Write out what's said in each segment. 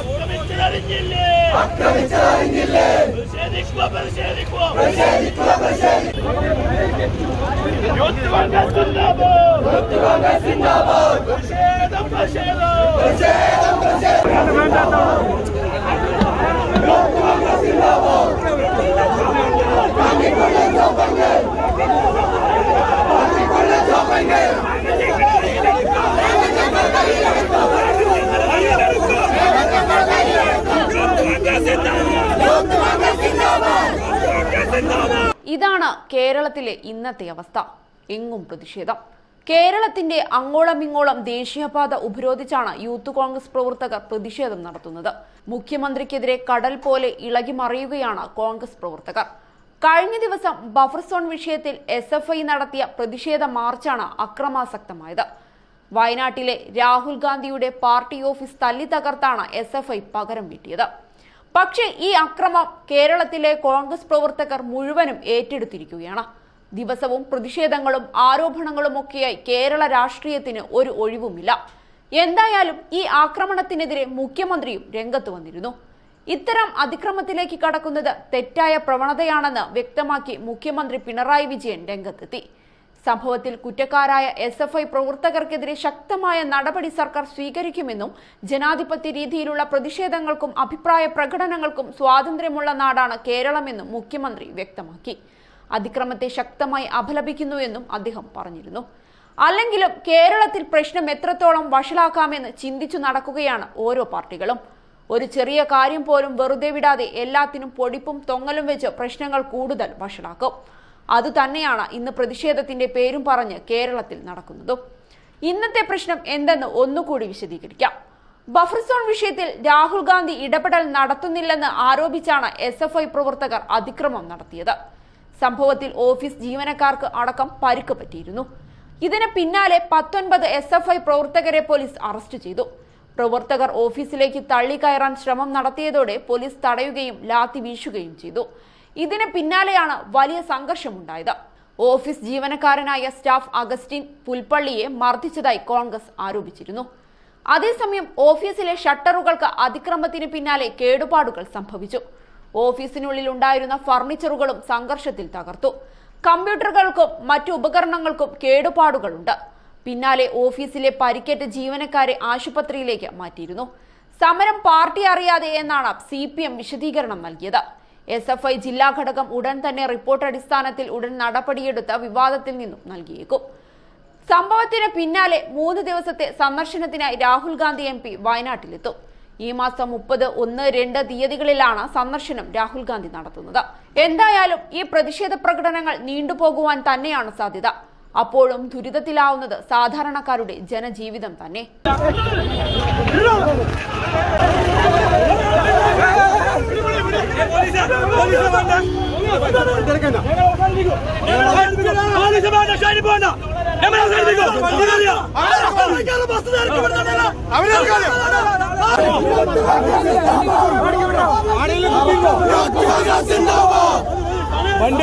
ആക്രമിച്ചതറിഞ്ഞില്ലേ ആക്രമിച്ചതറിഞ്ഞില്ലേ പ്രതിഷേധിക്കുക പ്രതിഷേധിക്കുക youth Congress സിന്ദാബാദ് ഇതാണ് കേരളത്തിലെ ഇന്നത്തെ അവസ്ഥ. എങ്ങും പ്രതിഷേധം. കേരളത്തിന്റെ അങ്ങോളമിങ്ങോളം ദേശീയപാത ഉപരോധിച്ചാണ് യൂത്ത് കോൺഗ്രസ് പ്രവർത്തകർ പ്രതിഷേധം നടത്തുന്നത്. മുഖ്യമന്ത്രിക്കെതിരെ കടൽ പോലെ ഇളകി മറിയുകയാണ് കോൺഗ്രസ് പ്രവർത്തകർ. കഴിഞ്ഞ ദിവസം ബഫർ സോൺ വിഷയത്തിൽ എസ് എഫ് ഐ നടത്തിയ പ്രതിഷേധ മാർച്ചാണ് അക്രമാസക്തമായത്. വയനാട്ടിലെ രാഹുൽ ഗാന്ധിയുടെ പാർട്ടി ഓഫീസ് തല്ലി തകർത്താണ് എസ് എഫ് ഐ പകരം വീട്ടിയത്. പക്ഷേ ഈ അക്രമം കേരളത്തിലെ കോൺഗ്രസ് പ്രവർത്തകർ മുഴുവനും ഏറ്റെടുത്തിരിക്കുകയാണ്. ദിവസവും പ്രതിഷേധങ്ങളും ആരോപണങ്ങളും ഒക്കെയായി കേരള രാഷ്ട്രീയത്തിന് ഒരു ഒഴിവുമില്ല. എന്തായാലും ഈ ആക്രമണത്തിനെതിരെ മുഖ്യമന്ത്രിയും രംഗത്ത് വന്നിരുന്നു. ഇത്തരം അതിക്രമത്തിലേക്ക് കടക്കുന്നത് തെറ്റായ പ്രവണതയാണെന്ന് വ്യക്തമാക്കി മുഖ്യമന്ത്രി പിണറായി വിജയൻ രംഗത്തെത്തി. സംഭവത്തിൽ കുറ്റക്കാരായ എസ് എഫ് ഐ പ്രവർത്തകർക്കെതിരെ ശക്തമായ നടപടി സർക്കാർ സ്വീകരിക്കുമെന്നും ജനാധിപത്യ രീതിയിലുള്ള പ്രതിഷേധങ്ങൾക്കും അഭിപ്രായ പ്രകടനങ്ങൾക്കും സ്വാതന്ത്ര്യമുള്ള നാടാണ് കേരളമെന്നും മുഖ്യമന്ത്രി വ്യക്തമാക്കി. അതിക്രമത്തെ ശക്തമായി അപലപിക്കുന്നുവെന്നും അദ്ദേഹം പറഞ്ഞിരുന്നു. അല്ലെങ്കിലും കേരളത്തിൽ പ്രശ്നം എത്രത്തോളം വഷളാക്കാമെന്ന് ചിന്തിച്ചു നടക്കുകയാണ് ഓരോ പാർട്ടികളും. ഒരു ചെറിയ കാര്യം പോലും വെറുതെ വിടാതെ എല്ലാത്തിനും പൊടിപ്പും തൊങ്ങലും വെച്ച് പ്രശ്നങ്ങൾ കൂടുതൽ വഷളാക്കും. അതുതന്നെയാണ് ഇന്ന് പ്രതിഷേധത്തിന്റെ പേരും പറഞ്ഞ് കേരളത്തിൽ നടക്കുന്നതും. ഇന്നത്തെ പ്രശ്നം എന്തെന്ന് ഒന്നുകൂടി വിശദീകരിക്കാം. ബഫർ സോൺ വിഷയത്തിൽ രാഹുൽ ഗാന്ധി ഇടപെടൽ നടത്തുന്നില്ലെന്ന് ആരോപിച്ചാണ് എസ് എഫ് ഐ പ്രവർത്തകർ അതിക്രമം നടത്തിയത്. സംഭവത്തിൽ ഓഫീസ് ജീവനക്കാർക്ക് അടക്കം പരിക്ക് പറ്റിയിരുന്നു. ഇതിന് പിന്നാലെ പത്തൊൻപത് എസ് എഫ് ഐ പ്രവർത്തകരെ പോലീസ് അറസ്റ്റ് ചെയ്തു. പ്രവർത്തകർ ഓഫീസിലേക്ക് തള്ളിക്കയറാൻ ശ്രമം നടത്തിയതോടെ പോലീസ് തടയുകയും ലാത്തി വീശുകയും ചെയ്തു. ഇതിന് പിന്നാലെയാണ് വലിയ സംഘർഷമുണ്ടായത്. ഓഫീസ് ജീവനക്കാരനായ സ്റ്റാഫ് അഗസ്റ്റിൻ പുൽപ്പള്ളിയെ മർദ്ദിച്ചതായി കോൺഗ്രസ് ആരോപിച്ചിരുന്നു. അതേസമയം ഓഫീസിലെ ഷട്ടറുകൾക്ക് അതിക്രമത്തിന് പിന്നാലെ കേടുപാടുകൾ സംഭവിച്ചു. ഓഫീസിനുള്ളിൽ ഉണ്ടായിരുന്ന ഫർണിച്ചറുകളും സംഘർഷത്തിൽ തകർത്തു. കമ്പ്യൂട്ടറുകൾക്കും മറ്റു ഉപകരണങ്ങൾക്കും കേടുപാടുകളുണ്ട്. പിന്നാലെ ഓഫീസിലെ പരിക്കേറ്റ ജീവനക്കാരെ ആശുപത്രിയിലേക്ക് മാറ്റിയിരുന്നു. സമരം പാർട്ടി അറിയാതെ എന്നാണ് സി വിശദീകരണം നൽകിയത്. എസ് എഫ് ഐ ജില്ലാ ഘടകം ഉടൻ തന്നെ റിപ്പോർട്ട് അടിസ്ഥാനത്തിൽ ഉടൻ നടപടിയെടുത്ത് വിവാദത്തിൽ നിന്നും നൽകിയേക്കും. സംഭവത്തിന് പിന്നാലെ മൂന്ന് ദിവസത്തെ സന്ദർശനത്തിനായി രാഹുൽ ഗാന്ധി എം പി വയനാട്ടിലെത്തും. ഈ മാസം മുപ്പത് ഒന്ന് രണ്ട് തീയതികളിലാണ് സന്ദർശനം രാഹുൽ ഗാന്ധി നടത്തുന്നത്. എന്തായാലും ഈ പ്രതിഷേധ പ്രകടനങ്ങൾ നീണ്ടുപോകുവാൻ തന്നെയാണ് സാധ്യത. അപ്പോഴും ദുരിതത്തിലാവുന്നത് സാധാരണക്കാരുടെ ജനജീവിതം തന്നെ. രാഹുൽ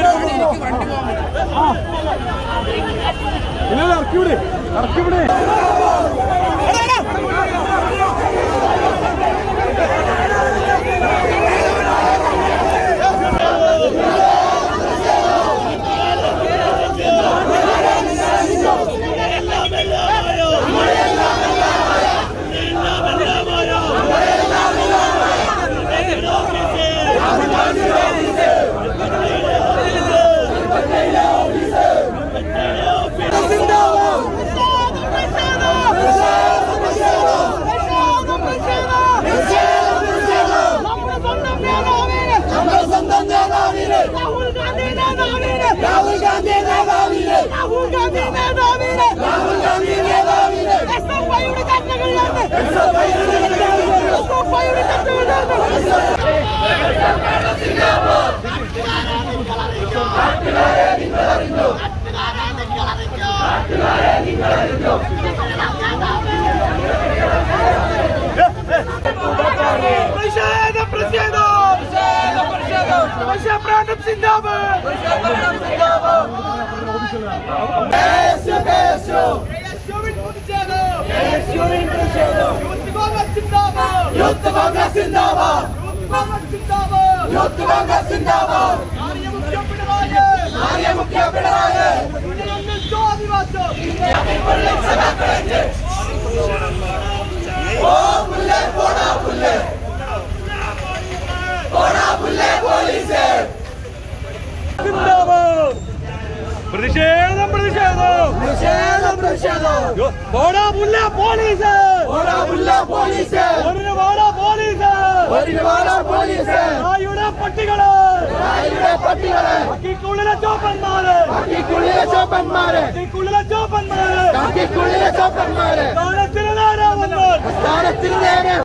രാഹുൽ ഗാന്ധി നേതാവിനെ. രാഹുൽ ഗാന്ധി നേതാവിനെ. രാഹുൽ ഗാന്ധി നേതാവിനെ. എസ് എഫ് ഐയുടെ ചർച്ചകളിലാണ് എസ് എഫ് ഐയുടെ ചർച്ചകളിലാണ് പ്രതിഷേധം പ്രതിഷേധം പ്രതിഷേധം സിന്ദാബാദ് യേശുവിൻ പ്രതിഷേധം യേശുവിൻ പ്രതിഷേധം യൂത്ത് കോൺഗ്രസ് സിന്ദാബാദ് യൂത്ത് കോൺഗ്രസ് സിന്ദാബാദ് ആര്യ മുഖ്യ പിണറായി. ഓ പുല്ലേ പ്രതിഷേധം പ്രതിഷേധം. പ്രതിഷേധം പ്രതിഷേധം. പോടാ പുല്ല പോലീസ്. പോടാ പുല്ലേ പോലീസ്. ഒരു വാടാ പോലീസ്. ഒരു വാടാ പോലീസ്. നായുടെ പട്ടികൾ. നായയുടെ പട്ടികൾ. അക്കിക്കുള്ളിലെ ചോപ്പന്മാര്. കാക്കിക്കുള്ളിലെ ചോപ്പന്മാര്. അക്കിക്കുള്ളിലെ ചോപ്പന്മാര്. കാക്കിക്കുള്ളിലെ ചോപ്പന്മാര്. സ്ഥാനത്തിന് നേരെ വന്നു. സ്ഥാനത്തിന് നേരെ